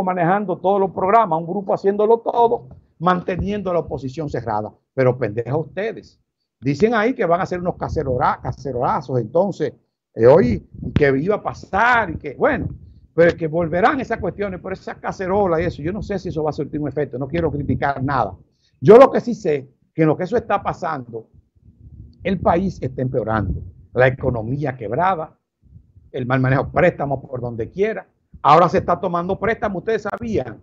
manejando todos los programas, un grupo haciéndolo todo, manteniendo la oposición cerrada. Pero pendeja ustedes. Dicen ahí que van a hacer unos cacerolazos, entonces, eh, hoy, que iba a pasar y que, bueno, pero que volverán esas cuestiones, por esa cacerola y eso. Yo no sé si eso va a surtir un efecto, no quiero criticar nada. Yo lo que sí sé, que en lo que eso está pasando, el país está empeorando. La economía quebrada, el mal manejo de préstamos por donde quiera. Ahora se está tomando préstamos. Ustedes sabían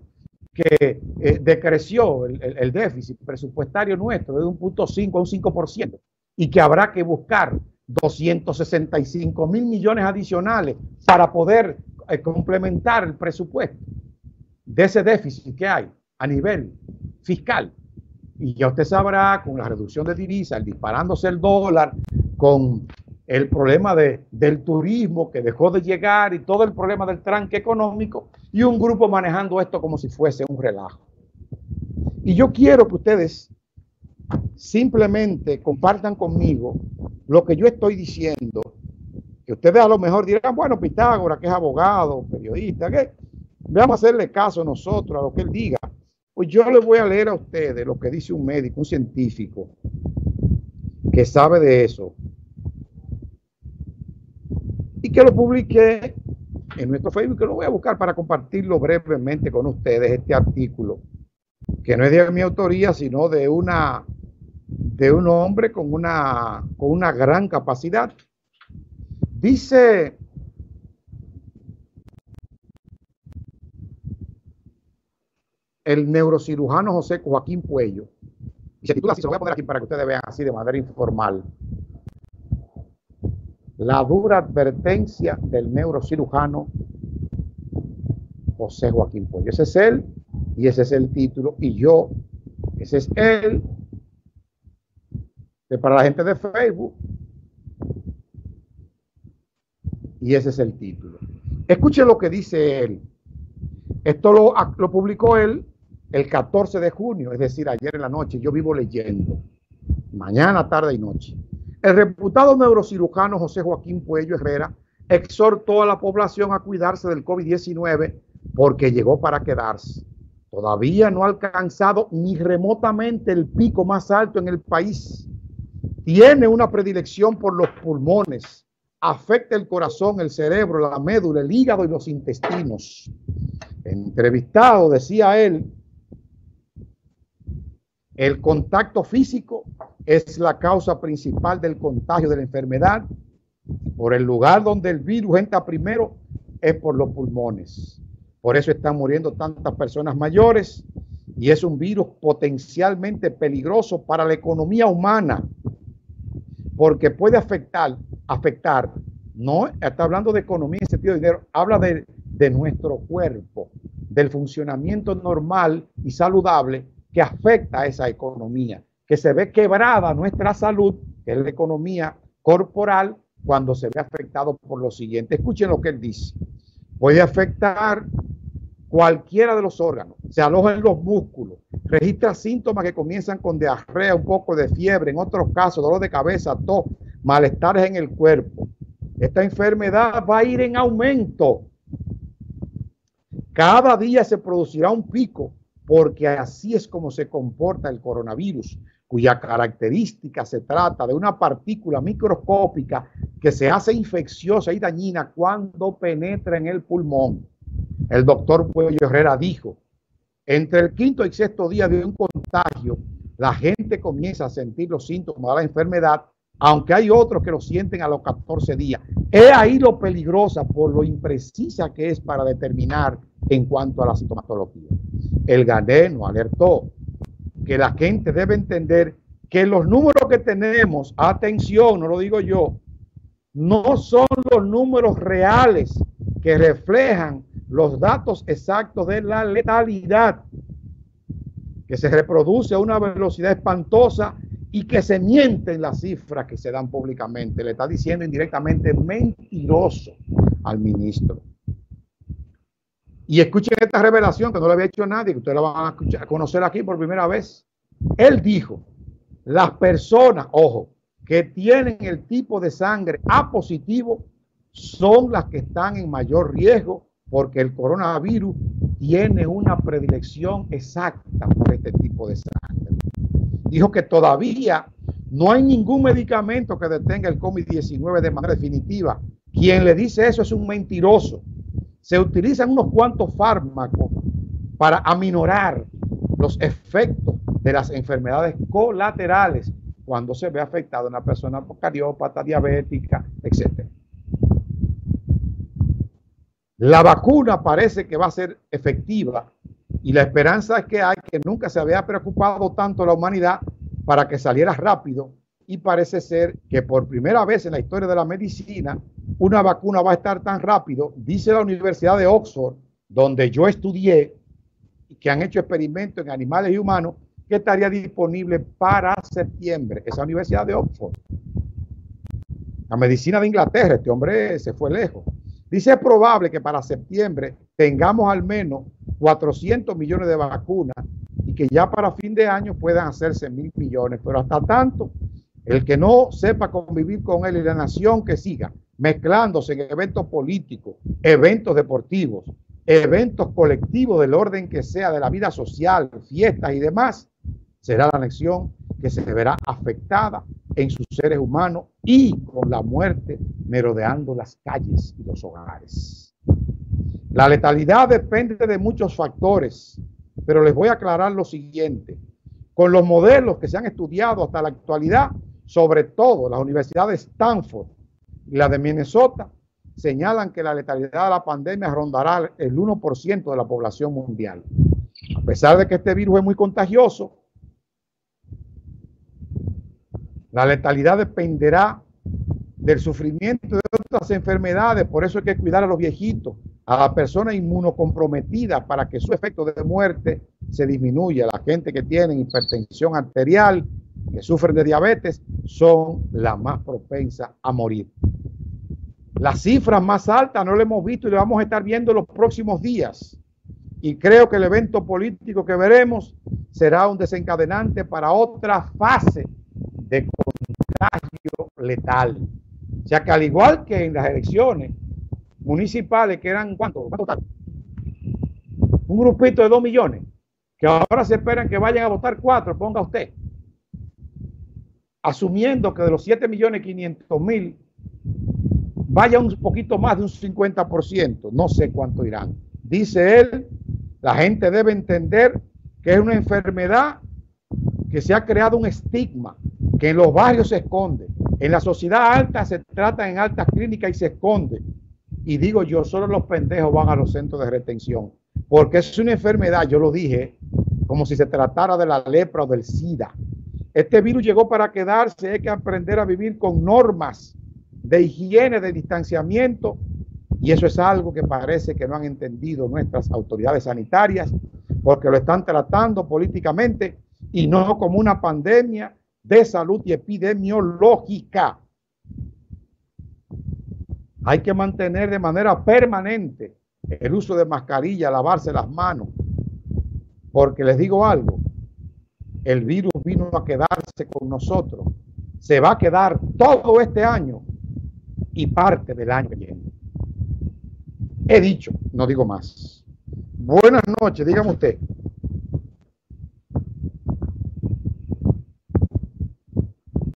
que eh, decreció el, déficit presupuestario nuestro de un punto 5 a un 5% y que habrá que buscar 265 mil millones adicionales para poder eh, complementar el presupuesto de ese déficit que hay a nivel fiscal. Y ya usted sabrá, con la reducción de divisas, disparándose el dólar, con el problema de, del turismo que dejó de llegar y todo el problema del tranque económico y un grupo manejando esto como si fuese un relajo. Y yo quiero que ustedes simplemente compartan conmigo lo que yo estoy diciendo, que ustedes a lo mejor dirán, bueno, Pitágoras, que es abogado, periodista, que veamos a hacerle caso nosotros a lo que él diga. Pues yo les voy a leer a ustedes lo que dice un médico, un científico, que sabe de eso, y que lo publiqué en nuestro Facebook, que lo voy a buscar para compartirlo brevemente con ustedes, este artículo, que no es de mi autoría, sino de una de un hombre con una, con una gran capacidad. Dice el neurocirujano José Joaquín Puello, y se titula así, lo voy a poner aquí para que ustedes vean así de manera informal la dura advertencia del neurocirujano José Joaquín Pollo. Ese es él y ese es el título. Y yo, ese es él. Para la gente de Facebook. Y ese es el título. Escuchen lo que dice él. Esto lo, lo publicó él el 14 de junio, es decir, ayer en la noche. Yo vivo leyendo. Mañana, tarde y noche. El reputado neurocirujano José Joaquín Puello Herrera exhortó a la población a cuidarse del COVID-19 porque llegó para quedarse. Todavía no ha alcanzado ni remotamente el pico más alto en el país. Tiene una predilección por los pulmones. Afecta el corazón, el cerebro, la médula, el hígado y los intestinos. Entrevistado, decía él, el contacto físico es la causa principal del contagio de la enfermedad. Por el lugar donde el virus entra primero es por los pulmones. Por eso están muriendo tantas personas mayores y es un virus potencialmente peligroso para la economía humana porque puede afectar, afectar, no está hablando de economía en sentido de dinero, habla de, de nuestro cuerpo, del funcionamiento normal y saludable que afecta a esa economía que se ve quebrada nuestra salud, que es la economía corporal, cuando se ve afectado por lo siguiente. Escuchen lo que él dice. Puede afectar cualquiera de los órganos, se aloja en los músculos, registra síntomas que comienzan con diarrea, un poco de fiebre, en otros casos dolor de cabeza, tos, malestares en el cuerpo. Esta enfermedad va a ir en aumento. Cada día se producirá un pico porque así es como se comporta el coronavirus cuya característica se trata de una partícula microscópica que se hace infecciosa y dañina cuando penetra en el pulmón. El doctor Puello Herrera dijo, entre el quinto y sexto día de un contagio, la gente comienza a sentir los síntomas de la enfermedad, aunque hay otros que lo sienten a los 14 días. He ahí lo peligrosa por lo imprecisa que es para determinar en cuanto a la sintomatología. El Galeno alertó que la gente debe entender que los números que tenemos, atención, no lo digo yo, no son los números reales que reflejan los datos exactos de la letalidad, que se reproduce a una velocidad espantosa y que se mienten las cifras que se dan públicamente. Le está diciendo indirectamente mentiroso al ministro. Y escuchen esta revelación que no le había hecho nadie, que ustedes la van a, escuchar, a conocer aquí por primera vez. Él dijo, las personas, ojo, que tienen el tipo de sangre A positivo son las que están en mayor riesgo porque el coronavirus tiene una predilección exacta por este tipo de sangre. Dijo que todavía no hay ningún medicamento que detenga el COVID-19 de manera definitiva. Quien le dice eso es un mentiroso. Se utilizan unos cuantos fármacos para aminorar los efectos de las enfermedades colaterales cuando se ve afectada una persona cariópata, diabética, etc. La vacuna parece que va a ser efectiva y la esperanza es que hay que nunca se había preocupado tanto la humanidad para que saliera rápido y parece ser que por primera vez en la historia de la medicina una vacuna va a estar tan rápido, dice la Universidad de Oxford, donde yo estudié que han hecho experimentos en animales y humanos, que estaría disponible para septiembre. Esa Universidad de Oxford. La medicina de Inglaterra, este hombre se fue lejos. Dice es probable que para septiembre tengamos al menos 400 millones de vacunas y que ya para fin de año puedan hacerse mil millones. Pero hasta tanto, el que no sepa convivir con él y la nación que siga mezclándose en eventos políticos, eventos deportivos, eventos colectivos del orden que sea de la vida social, fiestas y demás, será la nación que se verá afectada en sus seres humanos y con la muerte merodeando las calles y los hogares. La letalidad depende de muchos factores, pero les voy a aclarar lo siguiente. Con los modelos que se han estudiado hasta la actualidad, sobre todo las universidades de Stanford y la de Minnesota, señalan que la letalidad de la pandemia rondará el 1% de la población mundial. A pesar de que este virus es muy contagioso, la letalidad dependerá del sufrimiento de otras enfermedades, por eso hay que cuidar a los viejitos, a la persona inmunocomprometida para que su efecto de muerte se disminuya. La gente que tiene hipertensión arterial, que sufren de diabetes, son las más propensas a morir. Las cifras más altas no lo hemos visto y lo vamos a estar viendo en los próximos días. Y creo que el evento político que veremos será un desencadenante para otra fase de contagio letal. O sea que al igual que en las elecciones municipales, que eran ¿cuánto? ¿Cuánto Un grupito de dos millones, que ahora se esperan que vayan a votar cuatro, ponga usted. Asumiendo que de los 7 millones 500 mil vaya un poquito más de un 50%, no sé cuánto irán. Dice él, la gente debe entender que es una enfermedad que se ha creado un estigma que en los barrios se esconde. En la sociedad alta se trata en altas clínicas y se esconde. Y digo yo, solo los pendejos van a los centros de retención. Porque es una enfermedad, yo lo dije, como si se tratara de la lepra o del SIDA. Este virus llegó para quedarse, hay que aprender a vivir con normas de higiene, de distanciamiento. Y eso es algo que parece que no han entendido nuestras autoridades sanitarias, porque lo están tratando políticamente y no como una pandemia de salud y epidemiológica. Hay que mantener de manera permanente el uso de mascarilla, lavarse las manos, porque les digo algo, el virus vino a quedarse con nosotros, se va a quedar todo este año y parte del año viene. He dicho, no digo más. Buenas noches, dígame usted.